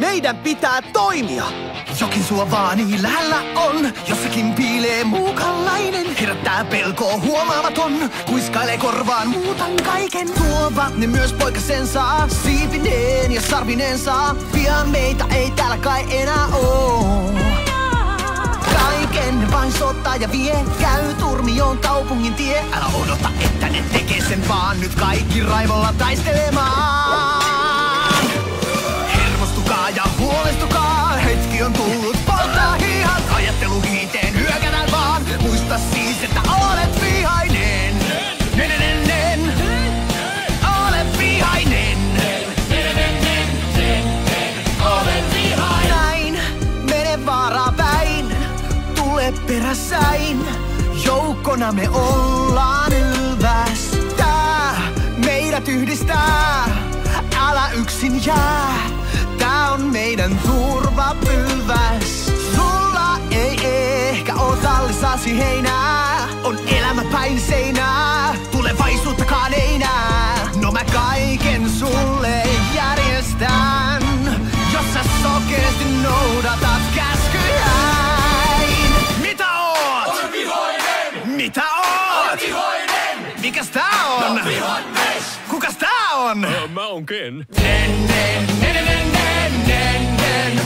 Meidän pitää toimia. Jokin sua vaan niin lähellä on, jossakin piilee muukalainen. Herättää pelkoa huomaamaton, kuiskailee korvaan muutan kaiken. Tuovat ne myös poikasensa, siipineen ja sarvineensa. Pian meitä ei täällä kai enää oo. Kaiken vain sottaa ja vie, käy turmioon kaupungin tie. Älä odota, että ne tekee sen vaan, nyt kaikki raivolla taistelemaan. Perässäin. Joukkona me ollaan ylväs. Tää meidät yhdistää, älä yksin jää. Tää on meidän turvapylväs. Sulla ei ehkä oo tallisasi heinää. On elämä päin seinää, Mitä? Olen vihoinen! Mikäs tää on? No vihannes! Kukas tää on? Mä oon Ken. Nen, nen, nen, nen, nen, nen, nen!